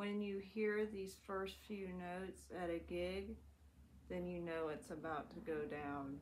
when you hear these first few notes at a gig, then you know it's about to go down.